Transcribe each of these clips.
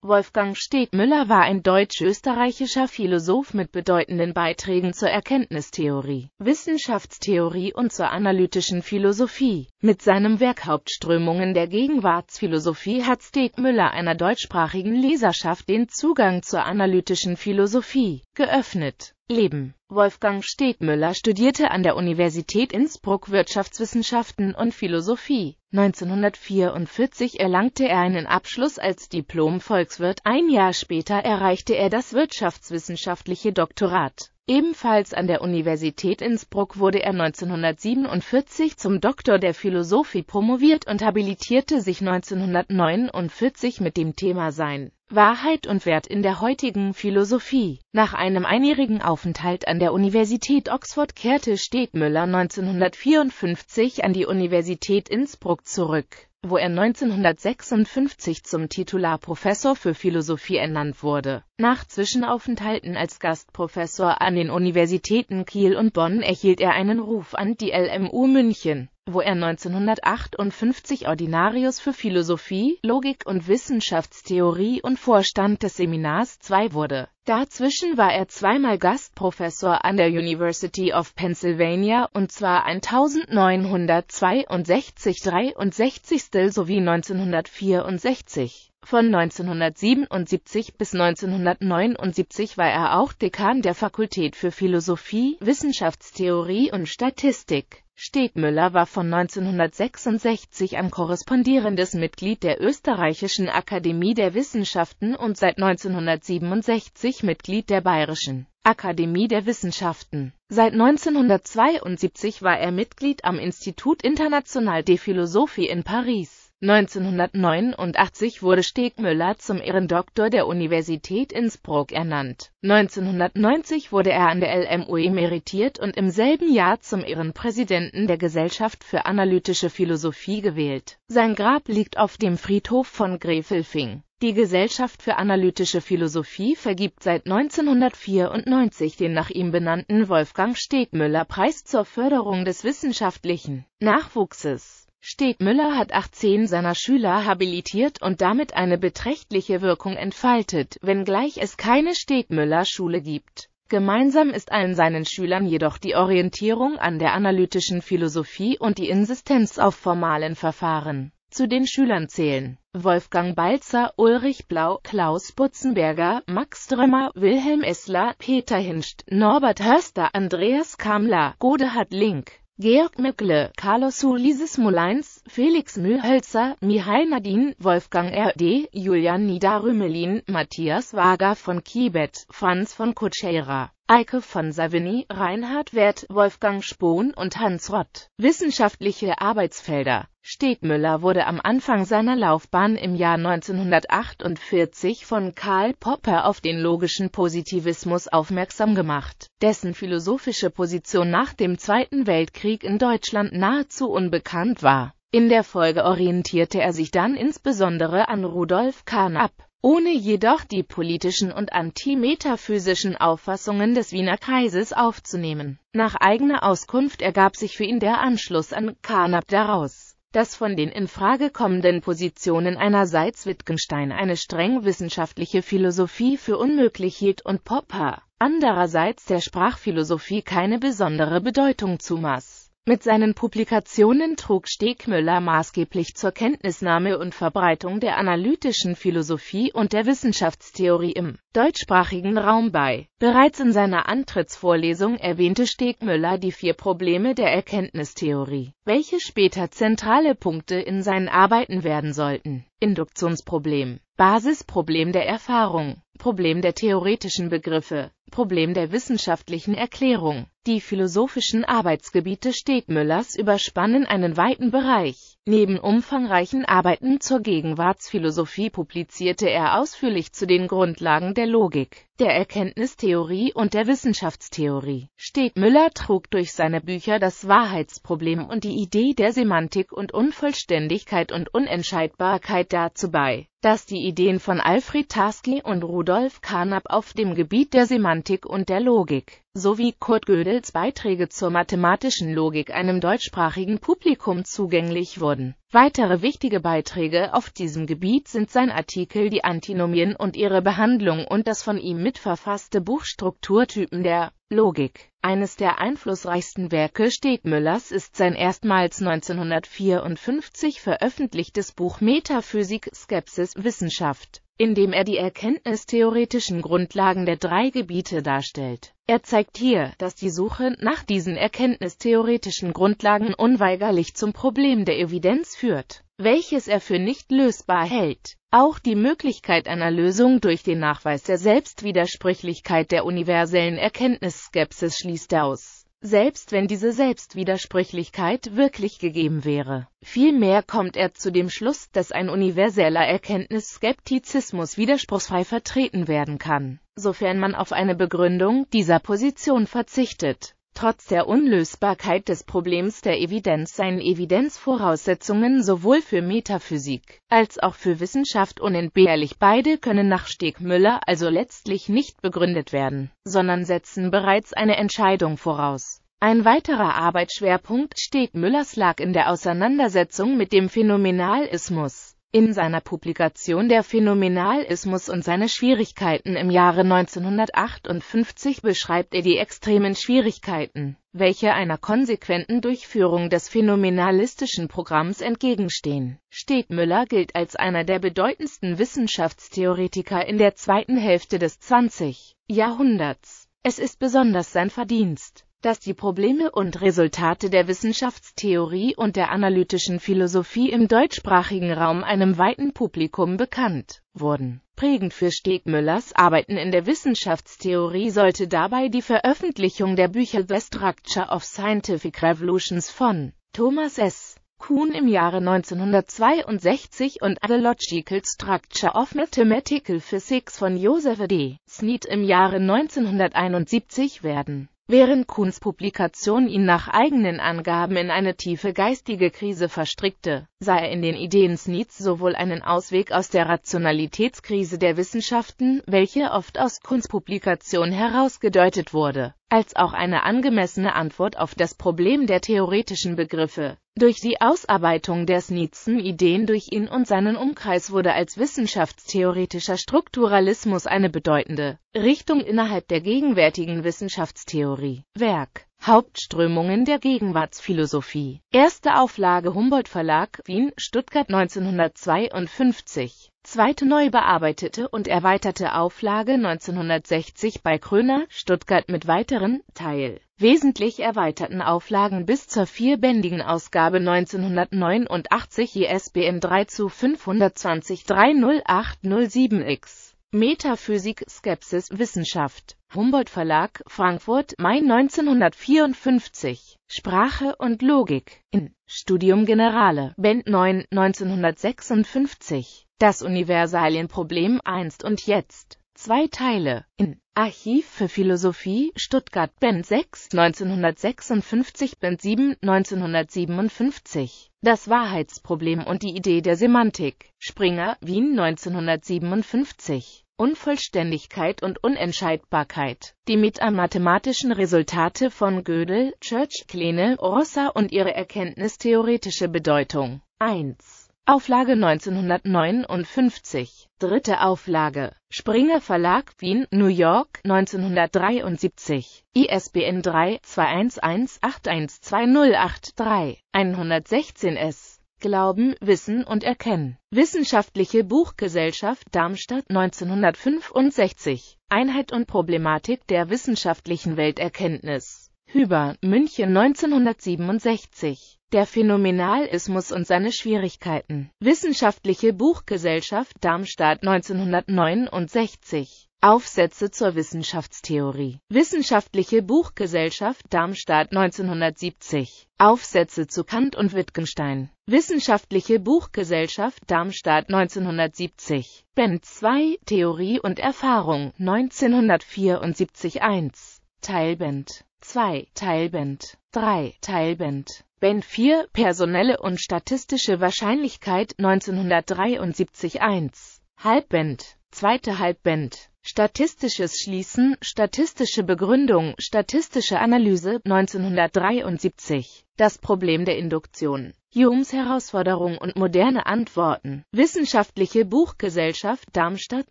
Wolfgang Stegmüller war ein deutsch-österreichischer Philosoph mit bedeutenden Beiträgen zur Erkenntnistheorie, Wissenschaftstheorie und zur analytischen Philosophie. Mit seinem Werk Hauptströmungen der Gegenwartsphilosophie hat Stegmüller einer deutschsprachigen Leserschaft den Zugang zur analytischen Philosophie geöffnet. Leben Wolfgang Stegmüller studierte an der Universität Innsbruck Wirtschaftswissenschaften und Philosophie. 1944 erlangte er einen Abschluss als Diplom-Volkswirt, ein Jahr später erreichte er das wirtschaftswissenschaftliche Doktorat. Ebenfalls an der Universität Innsbruck wurde er 1947 zum Doktor der Philosophie promoviert und habilitierte sich 1949 mit dem Thema Sein Wahrheit und Wert in der heutigen Philosophie. Nach einem einjährigen Aufenthalt an der Universität Oxford kehrte Stegmüller 1954 an die Universität Innsbruck zurück, wo er 1956 zum Titularprofessor für Philosophie ernannt wurde. Nach Zwischenaufenthalten als Gastprofessor an den Universitäten Kiel und Bonn erhielt er einen Ruf an die LMU München wo er 1958 Ordinarius für Philosophie, Logik und Wissenschaftstheorie und Vorstand des Seminars II wurde. Dazwischen war er zweimal Gastprofessor an der University of Pennsylvania, und zwar 1962 63. sowie 1964. Von 1977 bis 1979 war er auch Dekan der Fakultät für Philosophie, Wissenschaftstheorie und Statistik. Stegmüller war von 1966 an korrespondierendes Mitglied der Österreichischen Akademie der Wissenschaften und seit 1967 Mitglied der Bayerischen Akademie der Wissenschaften. Seit 1972 war er Mitglied am Institut International de Philosophie in Paris 1989 wurde Stegmüller zum Ehrendoktor der Universität Innsbruck ernannt. 1990 wurde er an der LMU emeritiert und im selben Jahr zum Ehrenpräsidenten der Gesellschaft für analytische Philosophie gewählt. Sein Grab liegt auf dem Friedhof von Gräfelfing. Die Gesellschaft für analytische Philosophie vergibt seit 1994 den nach ihm benannten Wolfgang-Stegmüller-Preis zur Förderung des wissenschaftlichen Nachwuchses Stegmüller hat 18 seiner Schüler habilitiert und damit eine beträchtliche Wirkung entfaltet, wenngleich es keine Stegmüller-Schule gibt. Gemeinsam ist allen seinen Schülern jedoch die Orientierung an der analytischen Philosophie und die Insistenz auf formalen Verfahren. Zu den Schülern zählen Wolfgang Balzer, Ulrich Blau, Klaus Butzenberger, Max Drömer, Wilhelm Essler, Peter Hinscht, Norbert Hörster, Andreas Kamler, Godehard Link, Georg Mückle, Carlos Ulises Molins, Felix Mühlhölzer, Mihai Nadin, Wolfgang R.D., Julian Niederrümelin, Matthias Wager von Kibet, Franz von Kutschera, Eike von Savigny, Reinhard Werth, Wolfgang Spohn und Hans Rott. Wissenschaftliche Arbeitsfelder Stegmüller wurde am Anfang seiner Laufbahn im Jahr 1948 von Karl Popper auf den logischen Positivismus aufmerksam gemacht, dessen philosophische Position nach dem Zweiten Weltkrieg in Deutschland nahezu unbekannt war. In der Folge orientierte er sich dann insbesondere an Rudolf Carnap ohne jedoch die politischen und antimetaphysischen Auffassungen des Wiener Kreises aufzunehmen. Nach eigener Auskunft ergab sich für ihn der Anschluss an Carnap daraus, dass von den in Frage kommenden Positionen einerseits Wittgenstein eine streng wissenschaftliche Philosophie für unmöglich hielt und Popper andererseits der Sprachphilosophie keine besondere Bedeutung zumaß mit seinen Publikationen trug Stegmüller maßgeblich zur Kenntnisnahme und Verbreitung der analytischen Philosophie und der Wissenschaftstheorie im deutschsprachigen Raum bei. Bereits in seiner Antrittsvorlesung erwähnte Stegmüller die vier Probleme der Erkenntnistheorie, welche später zentrale Punkte in seinen Arbeiten werden sollten. Induktionsproblem, Basisproblem der Erfahrung, Problem der theoretischen Begriffe, Problem der wissenschaftlichen Erklärung. Die philosophischen Arbeitsgebiete Stegmüllers überspannen einen weiten Bereich. Neben umfangreichen Arbeiten zur Gegenwartsphilosophie publizierte er ausführlich zu den Grundlagen der Logik, der Erkenntnistheorie und der Wissenschaftstheorie. Stegmüller trug durch seine Bücher das Wahrheitsproblem und die Idee der Semantik und Unvollständigkeit und Unentscheidbarkeit dazu bei, dass die Ideen von Alfred Tarski und Rudolf Carnap auf dem Gebiet der Semantik Semantik und der Logik, sowie Kurt Gödels Beiträge zur mathematischen Logik einem deutschsprachigen Publikum zugänglich wurden. Weitere wichtige Beiträge auf diesem Gebiet sind sein Artikel Die Antinomien und ihre Behandlung und das von ihm mitverfasste Buch Strukturtypen der Logik. Eines der einflussreichsten Werke Stegmüllers ist sein erstmals 1954 veröffentlichtes Buch Metaphysik, Skepsis, Wissenschaft in dem er die erkenntnistheoretischen Grundlagen der drei Gebiete darstellt. Er zeigt hier, dass die Suche nach diesen erkenntnistheoretischen Grundlagen unweigerlich zum Problem der Evidenz führt, welches er für nicht lösbar hält. Auch die Möglichkeit einer Lösung durch den Nachweis der Selbstwidersprüchlichkeit der universellen Erkenntnisskepsis schließt aus selbst wenn diese Selbstwidersprüchlichkeit wirklich gegeben wäre. Vielmehr kommt er zu dem Schluss, dass ein universeller Erkenntnisskeptizismus widerspruchsfrei vertreten werden kann, sofern man auf eine Begründung dieser Position verzichtet. Trotz der Unlösbarkeit des Problems der Evidenz seien Evidenzvoraussetzungen sowohl für Metaphysik als auch für Wissenschaft unentbehrlich. Beide können nach Stegmüller also letztlich nicht begründet werden, sondern setzen bereits eine Entscheidung voraus. Ein weiterer Arbeitsschwerpunkt Stegmüllers lag in der Auseinandersetzung mit dem Phänomenalismus in seiner Publikation Der Phänomenalismus und seine Schwierigkeiten im Jahre 1958 beschreibt er die extremen Schwierigkeiten, welche einer konsequenten Durchführung des phänomenalistischen Programms entgegenstehen. Stegmüller gilt als einer der bedeutendsten Wissenschaftstheoretiker in der zweiten Hälfte des 20. Jahrhunderts. Es ist besonders sein Verdienst dass die Probleme und Resultate der Wissenschaftstheorie und der analytischen Philosophie im deutschsprachigen Raum einem weiten Publikum bekannt wurden. Prägend für Stegmüllers Arbeiten in der Wissenschaftstheorie sollte dabei die Veröffentlichung der Bücher The Structure of Scientific Revolutions von Thomas S. Kuhn im Jahre 1962 und The Logical Structure of Mathematical Physics von Joseph D. Snead im Jahre 1971 werden Während Kuhns Publikation ihn nach eigenen Angaben in eine tiefe geistige Krise verstrickte, sah er in den Ideen Sneads sowohl einen Ausweg aus der Rationalitätskrise der Wissenschaften, welche oft aus Kuhns Publikation herausgedeutet wurde, als auch eine angemessene Antwort auf das Problem der theoretischen Begriffe durch die Ausarbeitung der Sneedschen Ideen durch ihn und seinen Umkreis wurde als wissenschaftstheoretischer Strukturalismus eine bedeutende Richtung innerhalb der gegenwärtigen Wissenschaftstheorie. Werk Hauptströmungen der Gegenwartsphilosophie. Erste Auflage Humboldt Verlag, Wien, Stuttgart 1952. Zweite neu bearbeitete und erweiterte Auflage 1960 bei Kröner, Stuttgart mit weiteren, Teil wesentlich erweiterten Auflagen bis zur vierbändigen Ausgabe 1989 ISBN 3 zu 520 30807 X. Metaphysik, Skepsis, Wissenschaft. Humboldt Verlag, Frankfurt, Mai 1954. Sprache und Logik. In Studium Generale, Band 9, 1956. Das Universalienproblem einst und jetzt. Zwei Teile. In Archiv für Philosophie, Stuttgart, Band 6, 1956, Band 7, 1957. Das Wahrheitsproblem und die Idee der Semantik. Springer, Wien, 1957. Unvollständigkeit und Unentscheidbarkeit. Die metamathematischen Resultate von Gödel, Church, Kleene, Rossa und ihre erkenntnistheoretische Bedeutung. 1. Auflage 1959, dritte Auflage, Springer Verlag, Wien, New York, 1973, ISBN 3-211-812083, 116 S. Glauben, Wissen und Erkennen. Wissenschaftliche Buchgesellschaft Darmstadt 1965. Einheit und Problematik der wissenschaftlichen Welterkenntnis. Hüber, München 1967. Der Phänomenalismus und seine Schwierigkeiten. Wissenschaftliche Buchgesellschaft Darmstadt 1969. Aufsätze zur Wissenschaftstheorie. Wissenschaftliche Buchgesellschaft Darmstadt 1970. Aufsätze zu Kant und Wittgenstein. Wissenschaftliche Buchgesellschaft Darmstadt 1970. Band 2 Theorie und Erfahrung 1974 1. Teilband 2. Teilband 3. Teilband Band 4 Personelle und statistische Wahrscheinlichkeit 1973 1. Halbband, zweite Halbband Statistisches Schließen, statistische Begründung, statistische Analyse 1973. Das Problem der Induktion. Humes Herausforderung und moderne Antworten. Wissenschaftliche Buchgesellschaft Darmstadt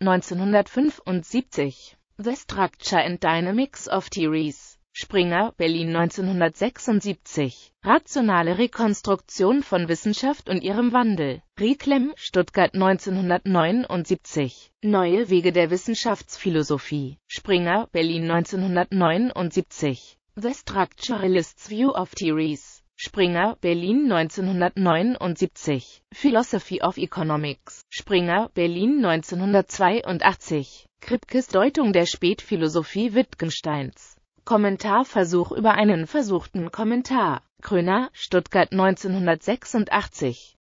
1975. The Structure and Dynamics of Theories. Springer, Berlin 1976. Rationale Rekonstruktion von Wissenschaft und ihrem Wandel. Riklem, Stuttgart 1979. Neue Wege der Wissenschaftsphilosophie. Springer, Berlin 1979. The Structuralists View of Theories. Springer, Berlin 1979. Philosophy of Economics. Springer, Berlin 1982. Kripkes Deutung der Spätphilosophie Wittgensteins. Kommentarversuch über einen versuchten Kommentar. Kröner, Stuttgart 1986